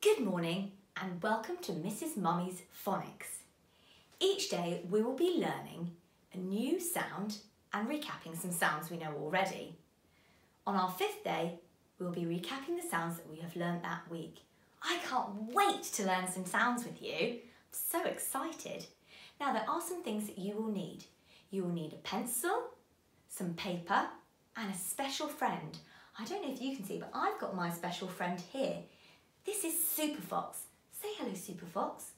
Good morning and welcome to Mrs. Mumme's Phonics. Each day we will be learning a new sound and recapping some sounds we know already. On our fifth day, we'll be recapping the sounds that we have learnt that week. I can't wait to learn some sounds with you. I'm so excited. Now there are some things that you will need. You will need a pencil, some paper and a special friend. I don't know if you can see, but I've got my special friend here. This is Super Fox. Say hello, Super Fox.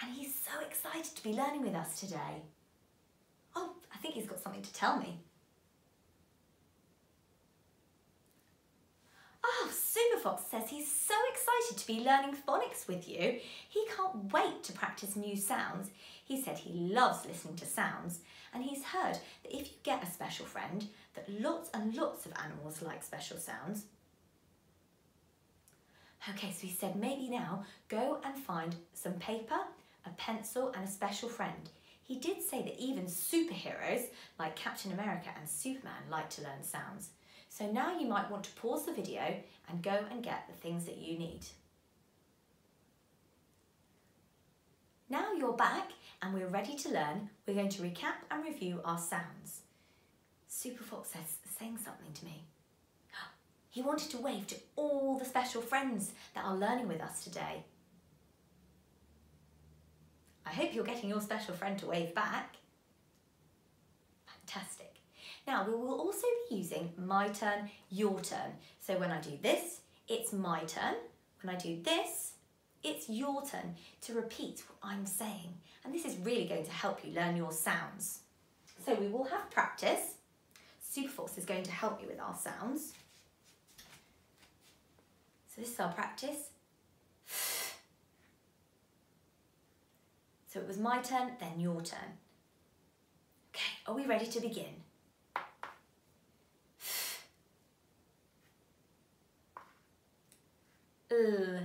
And he's so excited to be learning with us today. Oh, I think he's got something to tell me. Oh, Super Fox says he's so excited to be learning phonics with you. He can't wait to practice new sounds. He said he loves listening to sounds and he's heard that if you get a special friend, that lots and lots of animals like special sounds. Okay, so he said maybe now go and find some paper, a pencil and a special friend. He did say that even superheroes like Captain America and Superman like to learn sounds. So now you might want to pause the video and go and get the things that you need. Now you're back and we're ready to learn, we're going to recap and review our sounds. Super Fox says, saying something to me. He wanted to wave to all the special friends that are learning with us today. I hope you're getting your special friend to wave back. Fantastic. Now we will also be using my turn, your turn. So when I do this, it's my turn. When I do this, it's your turn to repeat what I'm saying. And this is really going to help you learn your sounds. So we will have practice. Superfox is going to help me with our sounds. So this is our practice. So it was my turn, then your turn. Okay, are we ready to begin? L.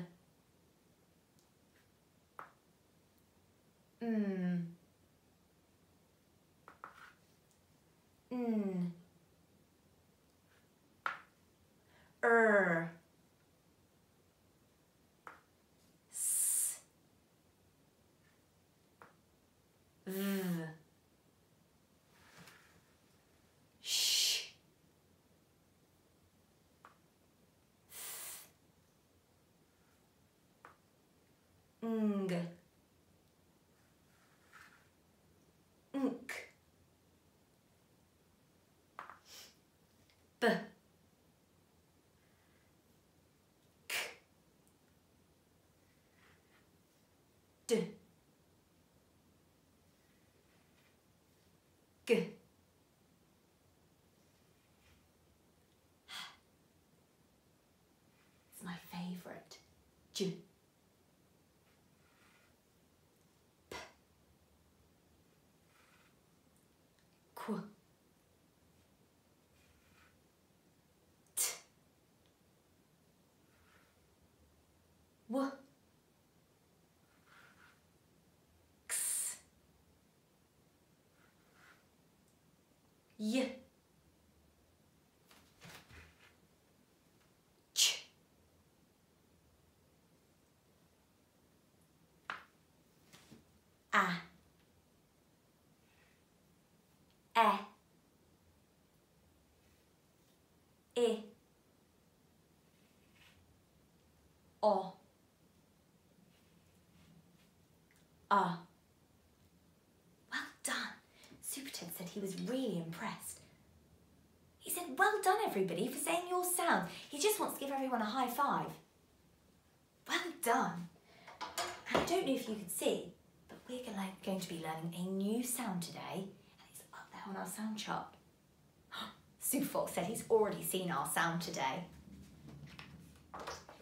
g It's my favourite. J. a. E. I. O. A. Well done. Super ted said he was really impressed. He said well done everybody for saying your sound. He just wants to give everyone a high five. Well done. I don't know if you can see we're going to be learning a new sound today and it's up there on our sound chart. Superfox said he's already seen our sound today.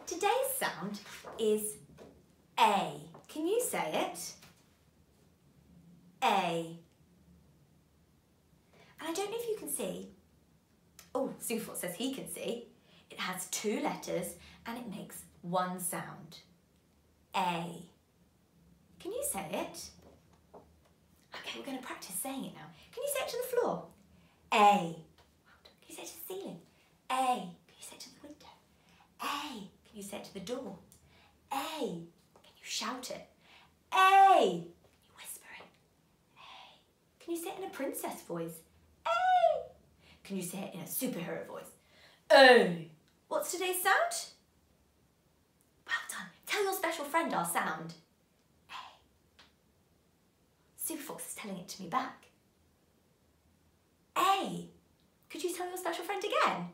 Today's sound is A. Can you say it? A. And I don't know if you can see, oh, Superfox says he can see, it has two letters and it makes one sound. A. Can you say it? Okay, we're going to practice saying it now. Can you say it to the floor? A. Can you say it to the ceiling? A. Can you say it to the window? A. Can you say it to the door? A. Can you shout it? A. Can you whisper it? A. Can you say it in a princess voice? A. Can you say it in a superhero voice? A. What's today's sound? Well done. Tell your special friend our sound. A. Super Fox is telling it to me back. A. Could you tell your special friend again?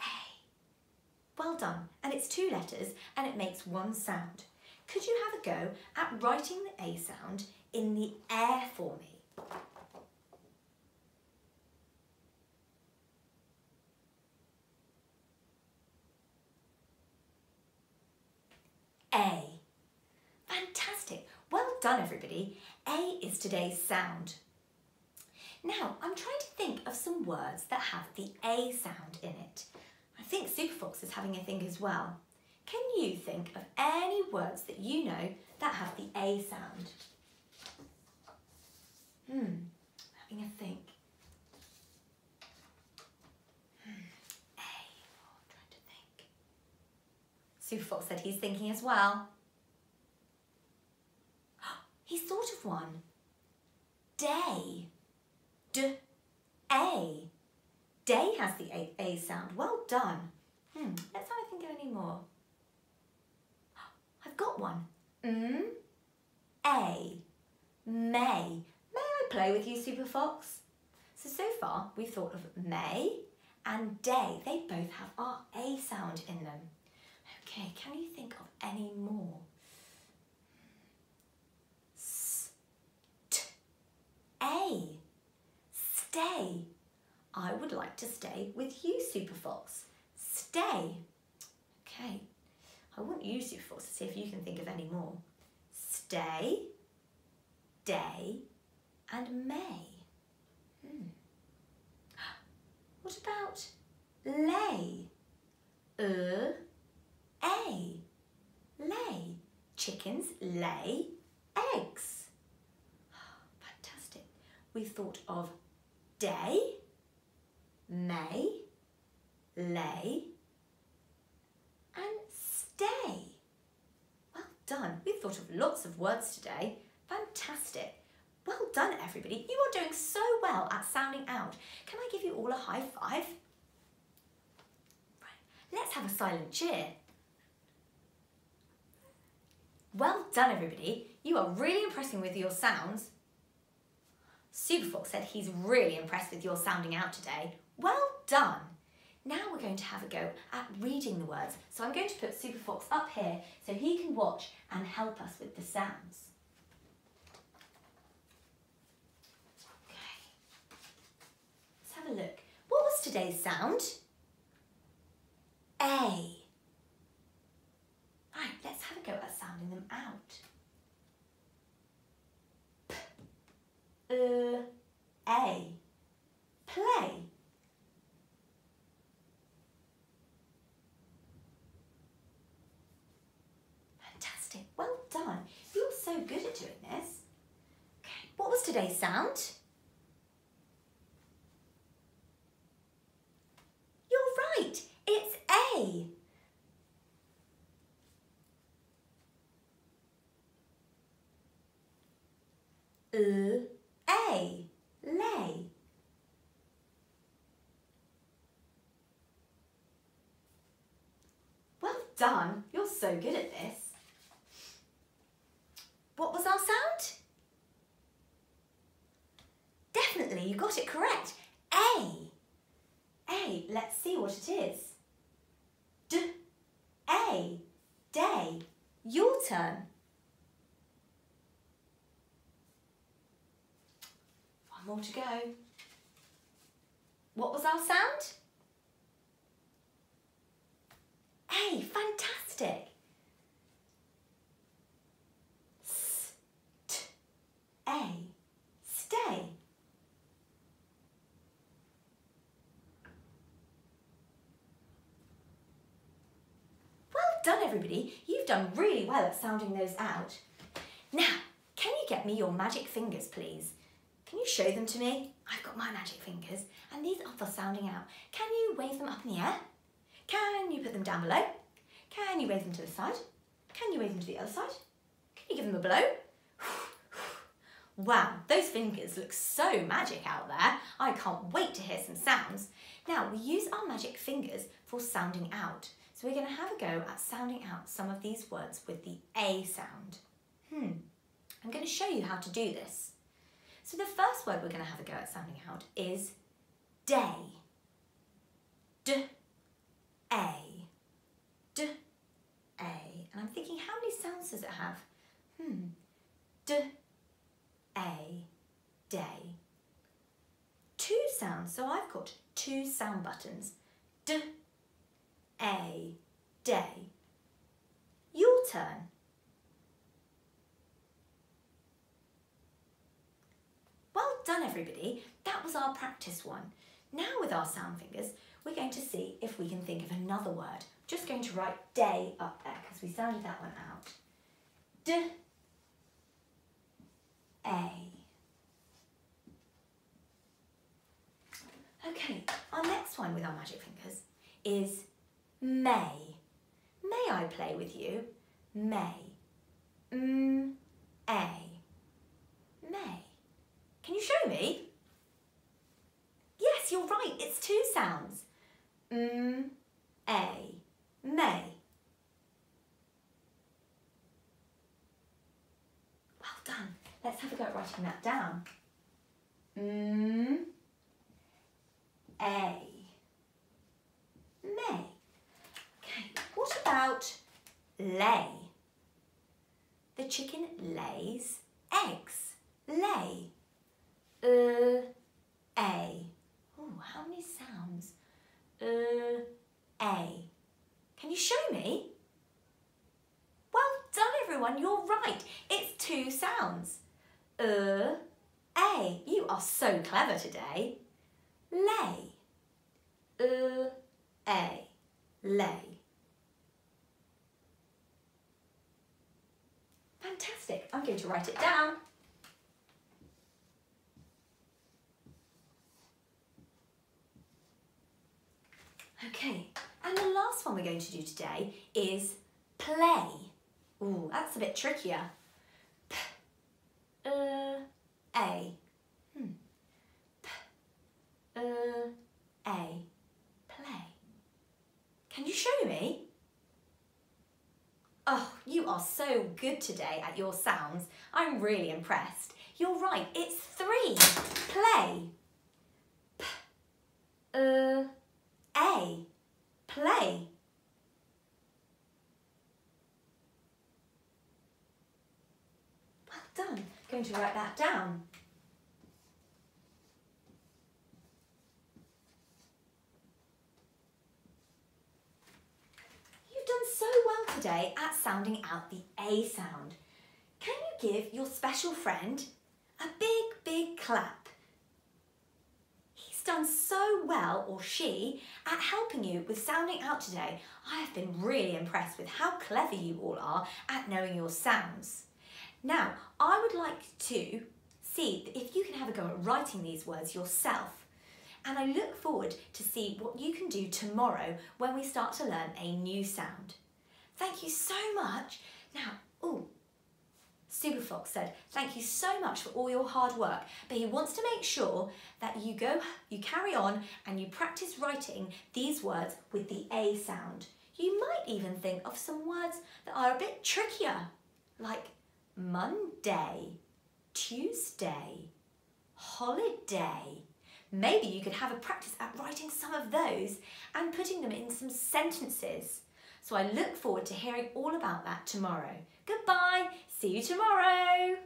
A. Well done. And it's two letters and it makes one sound. Could you have a go at writing the A sound in the air for me? A. Done, everybody. A is today's sound. Now, I'm trying to think of some words that have the A sound in it. I think Superfox is having a think as well. Can you think of any words that you know that have the A sound? Hmm, having a think. Hmm, A, oh, trying to think. Superfox said he's thinking as well. He's thought of one. Day. D, A. Day has the A, a sound. Well done. Hmm, let's have a think of any more. I've got one. M, A. May. May I play with you, Super Fox? So, so far we've thought of May and day. They both have our A sound in them. Okay, can you think of any more? S, t, A stay. I would like to stay with you, Super Fox. Stay. Okay. I want you, Super Fox, to see if you can think of any more. Stay, day, and may. Hmm. What about lay? Uh, a. Lay. Chickens lay eggs. Fantastic. We thought of day, may, lay, and stay. Well done. We've thought of lots of words today. Fantastic. Well done, everybody. You are doing so well at sounding out. Can I give you all a high five? Right. Let's have a silent cheer. Well done, everybody. You are really impressing with your sounds. Superfox said he's really impressed with your sounding out today. Well done! Now we're going to have a go at reading the words. So I'm going to put Superfox up here so he can watch and help us with the sounds. Okay, let's have a look. What was today's sound? A. Right, let's have a go at sounding them out. Uh, a. Play. Fantastic. Well done. You're so good at doing this. Okay, what was today's sound? You're right. It's A. Uh, a. Lay. Well done. You're so good at this. What was our sound? Definitely, you got it correct. A. A. Let's see what it is. D. A. Day. Your turn. One more to go. What was our sound? A, fantastic. S, t, a, stay. Well done everybody, you've done really well at sounding those out. Now, can you get me your magic fingers please? Can you show them to me? I've got my magic fingers and these are for sounding out. Can you wave them up in the air? Can you put them down below? Can you wave them to the side? Can you wave them to the other side? Can you give them a blow? Wow, those fingers look so magic out there. I can't wait to hear some sounds. Now, we use our magic fingers for sounding out. So we're going to have a go at sounding out some of these words with the A sound. Hmm, I'm going to show you how to do this. So the first word we're going to have a go at sounding out is day. D, A, D, A. And I'm thinking, how many sounds does it have? Hmm, D, A, day. Two sounds, so I've got two sound buttons. D, A, day. Your turn. Well done everybody, that was our practice one. Now with our sound fingers, we're going to see if we can think of another word. Just going to write day up there because we sounded that one out. D, A. Okay, our next one with our magic fingers is May. May I play with you? May. M, A. May. Can you show me? You're right, it's two sounds. M, A. May. Well done. Let's have a go at writing that down. M, A. May. Okay, what about lay? The chicken lays eggs. Lay. Uh, A. Oh, how many sounds? Uh, A. Can you show me? Well done everyone, you're right. It's two sounds. Uh, A. You are so clever today. Lay. Uh, A. Lay. Fantastic. I'm going to write it down. Okay, and the last one we're going to do today is play. Ooh, that's a bit trickier. P, uh, A. Hmm. P, uh, A. Play. Can you show me? Oh, you are so good today at your sounds. I'm really impressed. You're right, it's three. Play. P, uh, A. Play. Well done. Going to write that down. You've done so well today at sounding out the A sound. Can you give your special friend a big, big clap? Done so well, or she, at helping you with sounding out today. I have been really impressed with how clever you all are at knowing your sounds. Now, I would like to see if you can have a go at writing these words yourself. And I look forward to see what you can do tomorrow when we start to learn a new sound. Thank you so much. Now, oh, Superfox said, thank you so much for all your hard work, but he wants to make sure that you go, you carry on and you practice writing these words with the A sound. You might even think of some words that are a bit trickier, like Monday, Tuesday, holiday. Maybe you could have a practice at writing some of those and putting them in some sentences. So I look forward to hearing all about that tomorrow. Goodbye, see you tomorrow.